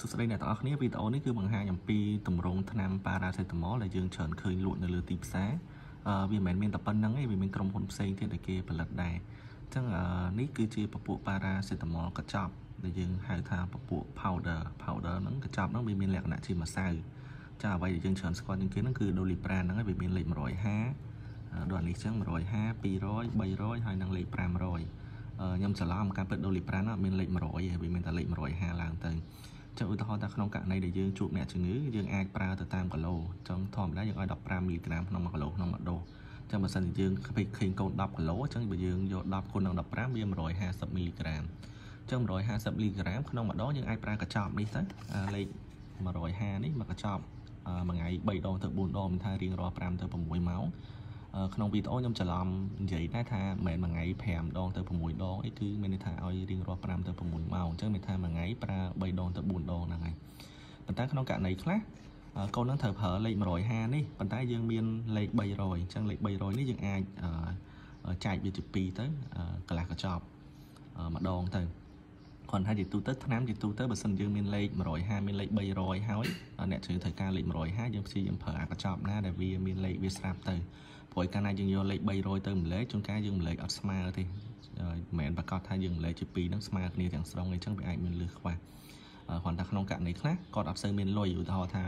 សួស្តីអ្នកទាំងអស់គ្នាវីដេអូនេះគឺបង្ហាញអំពីទម្រង់ថ្នាំប៉ារ៉ាសេតាមុលដែលយើងច្រើនឃើញលក់នៅលើទីផ្សារអឺវាមិនមែនមានតែប៉ុណ្្នឹងទេវាមានក្រុមហ៊ុនផ្សេងទៀតដែលគេផលិតដែរអញ្ចឹងនេះគឺជាពពួកប៉ារ៉ាសេតាមុលកញ្ចប់ដែលយើងហៅថាពពួក powder powder ហ្នឹងកញ្ចប់ហ្នឹងវាមានលក្ខណៈជាម្សៅចាអ្វីដែលយើងច្រើនស្គាល់ជាងគេហ្នឹងគឺ Doliprane ហ្នឹងវាមានលេខ150ដូចនេះចឹង150 200 300ហើយនឹងលេខ500ខ្ញុំច្រឡំការពិតដូលីប្រាន់មានលេខ100ឯងវាមានតែលេខ150ឡើងទៅ ចុះឧទាហរណ៍ថាក្នុងករណីដែលយើងជួបអ្នកជំងឺយើងអាចប្រើទៅតាមគីឡូចង់ធម្មតាយើងឲ្យ15មីលីក្រាមក្នុង1គីឡូក្នុងមួយដូសចឹងបើសិនជាយើងឃើញកូន10គីឡូអញ្ចឹងបើយើងយក10គុណនឹង15វា150មីលីក្រាមអញ្ចឹង150មីលីក្រាមក្នុងម្ដងយើងអាចប្រើកញ្ចប់នេះទៅលេខ150នេះមកកញ្ចប់មួយថ្ងៃ3ដងទៅ4ដងមិនថារៀងរាល់5ទៅ6ម៉ោង ក្នុងវីដេអូខ្ញុំច្រឡំនិយាយដែរថាមិនមែនមួយថ្ងៃ5ដងទៅ6ដងអីគឺមានន័យថាឲ្យរៀងរាល់5ទៅ6ម៉ោងអញ្ចឹងមានថាមួយថ្ងៃប្រើ3ដងទៅ4ដងហ្នឹងហើយប៉ុន្តែក្នុងករណីខ្លះកូននឹងត្រូវប្រើលេខ150នេះប៉ុន្តែយើងមានលេខ300អញ្ចឹងលេខ300នេះយើងអាចចែកវាជា2ទៅកន្លះកញ្ចប់ម្ដងទៅគាត់ថាជាទូទៅឆ្នាំជាទូទៅបើសិនយើងមានលេខ150មានលេខ300ហើយអ្នកជ្រើសត្រូវការលេខ150យើងព្យាយាមប្រើអាកញ្ចប់ណាដែលវាមានលេខវាស្រាប់ទៅ ព្រោះកាលណាយើងយកលេខ300ទៅម្លេចជួនកាលយើងម្លេចអត់ស្មើទេមិនមែនប្រកាសថាយើងម្លេចជា2ហ្នឹងស្មើគ្នាទាំងស្រុងអញ្ចឹងវាអាចមានលឺខ្វះគ្រាន់តែក្នុងករណីខ្លះគាត់អត់សូវមានលុយឧទាហរណ៍ថា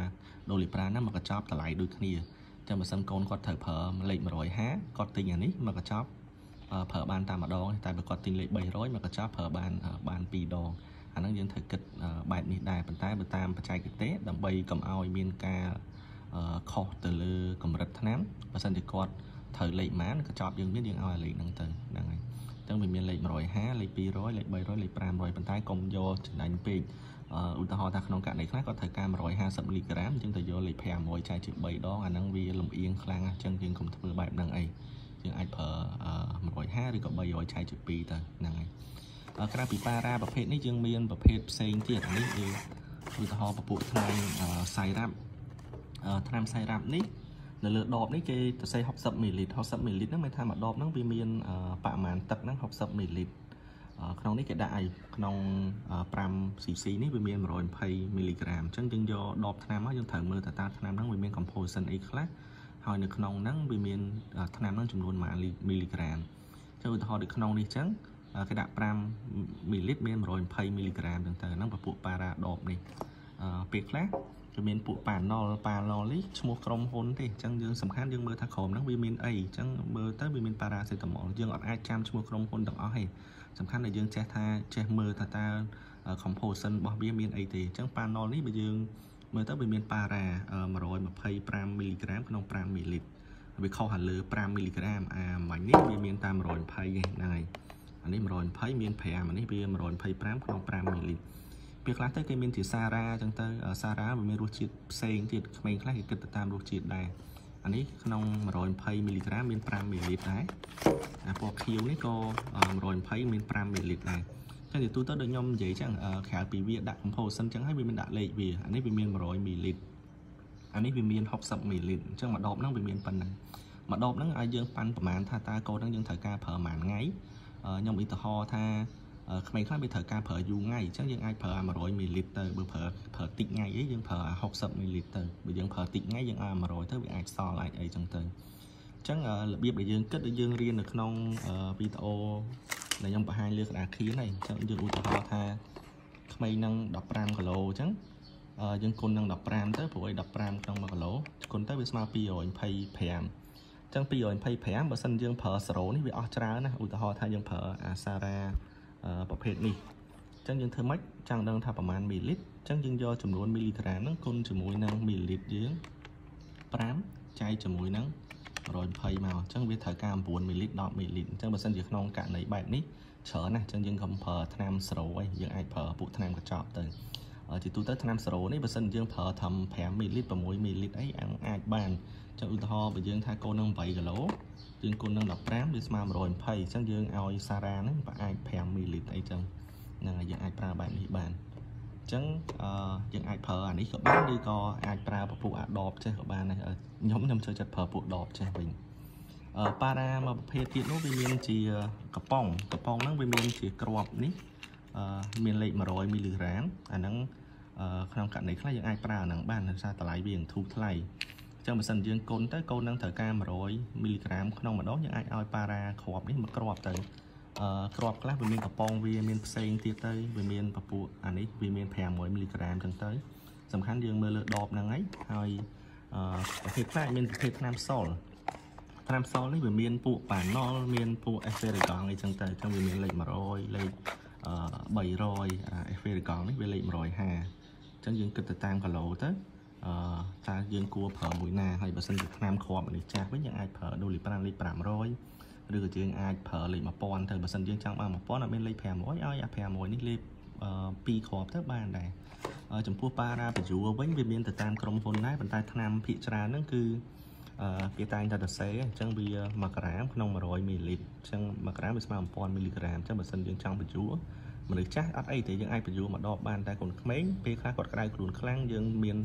ដូលីប្រាហ្នឹងមកកញ្ចប់តម្លៃដូចគ្នាចឹងបើសិនកូនគាត់ត្រូវប្រើលេខ150គាត់ទិញអានេះមកកញ្ចប់ប្រើបានតែម្ដងតែបើគាត់ទិញលេខ300មកកញ្ចប់ប្រើបានបាន2ដងអាហ្នឹងយើងត្រូវគិតបែបនេះដែរប៉ុន្តែបើតាមបច្ចេកទេសដើម្បីកុំឲ្យមានការខុ សទៅលើកម្រិតថ្នាំបើសិនជាគាត់ត្រូវលេខម៉ានកញ្ចប់យើងមានយើងឲ្យលេខហ្នឹងទៅហ្នឹងហើយអញ្ចឹងវាមានលេខ150លេខ200លេខ300លេខ500ប៉ុន្តែកុំយកចំណេញពេកឧទាហរណ៍ថាក្នុងករណីខ្លះគាត់ត្រូវការ150មីលីក្រាមអញ្ចឹងទៅយកលេខ500ចែកជា3ដងអាហ្នឹងវាលំអៀងខ្លាំងអញ្ចឹងយើងកុំធ្វើបែបហ្នឹងអីយើងអាចប្រើ150ឬក៏300ចែកជា2ទៅហ្នឹងហើយក្រៅពីប៉ារ៉ាប្រភេទនេះយើងមានប្រភេទផ្សេងទៀតនេះគឺឧទាហរណ៍ពពួកថ្នាំសៃរ៉ាប់ ថ្នាំសៃរ៉ាប់នេះនៅលើដបនេះគេសរសេរ60មីលីលីត្រ60មីលីលីត្រហ្នឹងមានថាមួយដបហ្នឹងវាមានបរិមាណទឹកហ្នឹង60មីលីលីត្រក្នុងនេះគេដាក់ឲ្យក្នុង 5cc នេះវាមាន120មីលីក្រាមអញ្ចឹងយើងយកដបថ្នាំមកយើងត្រូវមើលតើតើថ្នាំហ្នឹងវាមាន composition អីខ្លះហើយនៅក្នុងហ្នឹងវាមានថ្នាំហ្នឹងចំនួនប៉ុន្មានមីលីក្រាមចុះឧទាហរណ៍ដូចក្នុងនេះអញ្ចឹងគេដាក់5មីលីលីត្រមាន120មីលីក្រាមអញ្ចឹងទៅហ្នឹងពពួកប៉ារ៉ាដបនេះពេលខ្លះវាមានពួកប៉ាណុលប៉ាណុលនេះឈ្មោះក្រុមហ៊ុនទេអញ្ចឹងយើងសំខាន់យើងមើលថាក្រុមហ្នឹងវាមានអីអញ្ចឹងមើលទៅវាមានប៉ារ៉ាសេតាមុលយើងអត់អាចចាំឈ្មោះក្រុមហ៊ុនទាំងអស់ទេសំខាន់ដែលយើងចេះថាចេះមើលថាតើ composition របស់វាមានអីទេអញ្ចឹងប៉ាណុលនេះបើយើងមើលទៅវាមានប៉ារ៉ា125មីលីក្រាមក្នុង5មីលីលីត្រវាខុសទៅលើ5មីលីក្រាមអាមាញ់នេះវាមានតែ120ហ្នឹងហើយអានេះ120មាន5អានេះវា125ក្នុង5មីលីលីត្រ ពេលខ្លះទៅគេមានជាសារ៉ាអញ្ចឹងទៅសារ៉ាវាមានរសជាតិផ្សេងទៀតក្មេងខ្លះគេគិតទៅតាមរសជាតិដែរអានេះក្នុង120មីលីក្រាមមាន5មីលីលីត្រដែរអាពណ៌ខៀវនេះក៏120មាន5មីលីលីត្រដែរចឹងទៅទូទៅដូចខ្ញុំនិយាយចឹងក្រៅពីវាដាក់ composition ចឹងហើយវាមានដាក់លេខវាអានេះវាមាន100មីលីលីត្រអានេះវាមាន60មីលីលីត្រអញ្ចឹងមួយដបហ្នឹងវាមានប៉ុណ្ណឹងមួយដបហ្នឹងឲ្យយើងប៉ាន់ប្រមាណថាតើកូនហ្នឹងយើងត្រូវការប្រើប្រហែលថ្ងៃខ្ញុំឧទាហរណ៍ថា ក្មេងខ្លះវាត្រូវការប្រើយូរថ្ងៃអញ្ចឹងយើងអាចប្រើអា100មីលីលីត្រទៅបើប្រើប្រើតិចថ្ងៃអីយើងប្រើអា60មីលីលីត្រទៅបើយើងប្រើតិចថ្ងៃយើងឲ្យ100ទៅវាអាចសល់អាចអីចឹងទៅអញ្ចឹងរបៀបដែលយើងគិតដែលយើងរៀននៅក្នុងវីដេអូដែលខ្ញុំបង្ហាញលើក្តារខៀនហើយអញ្ចឹងយើងឧទាហរណ៍ថាក្មេងនឹង15គីឡូអញ្ចឹងយើងគុណនឹង15ទៅព្រោះឲ្យ15ក្នុង1គីឡូគុណទៅវាស្មើ225ចឹង225បើសិនយើងប្រើ0នេះវាអស់ច្រើនណាឧទាហរណ៍ថាយើងប្រើអាសារ៉ា ប្រភេទនេះអញ្ចឹងយើងធ្វើម៉េចចង់ដឹងថាប្រមាណមីលីលីត្រអញ្ចឹងយើងយកចំនួនមីលីក្រាមហ្នឹងគុណជាមួយនឹងមីលីលីត្រយើង5ចែកជាមួយនឹង120មកអញ្ចឹងវាត្រូវការ9មីលីលីត្រ10មីលីលីត្រអញ្ចឹងបើសិនជាក្នុងករណីបែបនេះច្រើនណាស់អញ្ចឹងយើងកុំប្រើថ្នាំស្រូឯងយើងអាចប្រើពួកថ្នាំកញ្ចប់ទៅ ជាទូទៅថ្នាំសេរ៉ូនេះបើសិនយើងប្រើត្រឹម5មីលីលីត្រ6មីលីលីត្រអីអាចបានចឹងឧទាហរណ៍បើយើងថាកូននឹង8គីឡូយើងគុណនឹង15វាស្មើ120អញ្ចឹងយើងឲ្យសារ៉ាហ្នឹងប្រអាច5មីលីលីត្រអីចឹងហ្នឹងហើយយើងអាចប្រើបែបនេះបានអញ្ចឹងអឺយើងអាចប្រើអានេះក៏បានឬក៏អាចប្រើពពុះអាដបចេះក៏បានដែរខ្ញុំខ្ញុំចូលចិត្តប្រើពួកដបចេះវិញអឺប៉ារ៉ាមួយប្រភេទទៀតនោះវាមានជាកំប៉ុងកំប៉ុងហ្នឹងវាមានជាគ្រាប់នេះអឺមានលេខ100មីលីក្រាមអាហ្នឹង ក្នុងករណីខ្លះយើងអាចប្រើអាហ្នឹងបានដោយសារតម្លៃវាធូរថ្លៃអញ្ចឹងបើសិនយើងកូនទៅកូននឹងត្រូវការ100មីលីក្រាមក្នុងម្ដងយើងអាចឲ្យប៉ារ៉ាគ្រាប់នេះមួយគ្រាប់ទៅអឺគ្រាប់ខ្លះវាមានកំប៉ុងវាមានផ្សេងទៀតទៅវាមានពពួកអានេះវាមាន500មីលីក្រាមអញ្ចឹងទៅសំខាន់យើងមើលលើដបហ្នឹងហើយហើយអឺប្រភេទខ្លះមានប្រភេទថ្នាំសុលថ្នាំសុលនេះវាមានពួកប៉ាណុលមានពួកអេសហ្វេរីកង់អីចឹងទៅអញ្ចឹងវាមានលេខ100លេខអឺ300អេសហ្វេរីកង់នេះវាលេខ150អញ្ចឹងយើងគិតទៅតាមគីឡូទៅអឺតើយើងគួរប្រើមួយណាហើយបើសិនជាថ្នាំគ្រាប់នេះចាស់វិញយើងអាចប្រើដូលី5លេខ500ឬក៏យើងអាចប្រើលេខ1000ទៅបើសិនយើងចង់បាន1000អត់មានលេខ500ឲ្យអា500នេះលេខ2គ្រាប់ទៅបានដែរចំពោះប៉ារ៉ាបញ្ជួវិញវាមានទៅតាមក្រុមហ៊ុនដែរប៉ុន្តែថ្នាំភាគច្រើនហ្នឹងគឺគេតែងតែសរសេរអញ្ចឹងវា1ក្រាមក្នុង100មីលីលីត្រអញ្ចឹង1ក្រាមវាស្មើ1000មីលីក្រាមអញ្ចឹងបើសិនយើងចង់បញ្ជួ មនុស្សចាស់អត់អីទេយើងអាចបញ្ជួមកដបបានតែកូនក្មេងពេលខ្លះគាត់ក្តៅខ្លួនខ្លាំងយើងមាន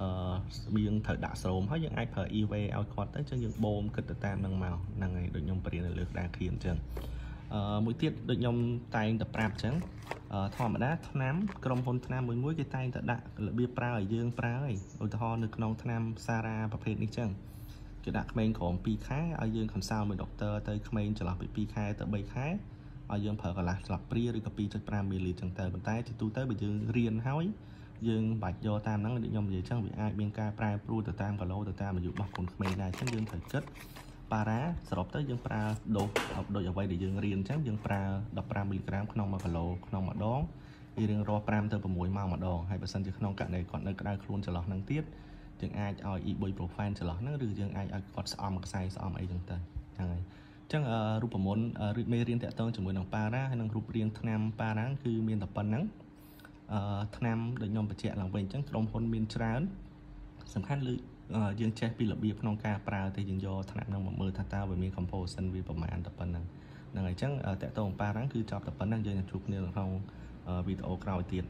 អឺយើងត្រូវដាក់ស្រោមហើយយើងអាចប្រើ e-way ឲ្យគាត់ទៅអញ្ចឹងយើងបូមគិតទៅតាមនឹងមកហ្នឹងហើយដូចខ្ញុំបរៀននៅលើក្តារខៀនអញ្ចឹងអឺមួយទៀតដូចខ្ញុំតែងតែប្រាប់អញ្ចឹងធម្មតាថ្នាំក្រុមហ៊ុនថ្នាំមួយមួយគេតែងតែដាក់របៀបប្រើឲ្យយើងប្រើហើយឧទាហរណ៍នៅក្នុងថ្នាំសារ៉ាប្រភេទនេះអញ្ចឹងគេដាក់ក្មេងក្រោម2ខែឲ្យយើង consult មួយដុកទ័រទៅក្មេងចន្លោះពី2ខែទៅ3ខែ ឲ្យយើងប្រើកន្លះស្លាបព្រាឬក៏2.5មីលីចឹងទៅប៉ុន្តែជាទូទៅបើយើងរៀនហើយយើងបាច់យកតាមហ្នឹងដូចខ្ញុំនិយាយចឹងវាអាចមានការប្រែប្រួលទៅតាមគីឡូទៅតាមអាយុរបស់កូនក្មេងដែរអញ្ចឹងយើងត្រូវគិតប៉ារ៉ាសរុបទៅយើងប្រើដូសដូចអ្វីដែលយើងរៀនអញ្ចឹងយើងប្រើ15មីលីក្រាមក្នុង1គីឡូក្នុងម្ដងវារៀងរាល់5ទៅ6ម៉ោងម្ដងហើយបើសិនជាក្នុងករណីគាត់នៅក្តៅខ្លួនចន្លោះហ្នឹងទៀតយើងអាចឲ្យ ibuprofen ចន្លោះហ្នឹងឬយើងអាចឲ្យគាត់ស្អំខ្សែស្អំអីចឹងទៅហ្នឹងហើយអញ្ចឹងរូបមន្តឬមេរៀនតាក់ទងជាមួយនឹងប៉ារ៉ាហើយនឹងរូបរាងថ្នាំប៉ារ៉ាគឺមានតែប៉ុណ្្នឹងអឺថ្នាំដូចខ្ញុំបញ្ជាក់ឡើងវិញអញ្ចឹងក្រុមហ៊ុនមានច្រើន សំខាន់លើយើងចេះពីរបៀបក្នុងការប្រើទៅយើងយកថ្នាំនឹងមកមើលថាតើវាមាន composition វាប្រមាណតែប៉ុណ្្នឹងហ្នឹងហើយអញ្ចឹងតកតងប៉ារ៉ាំងគឺចប់តែប៉ុណ្្នឹងយើងនឹងជួបគ្នានៅក្នុងវីដេអូក្រោយទៀត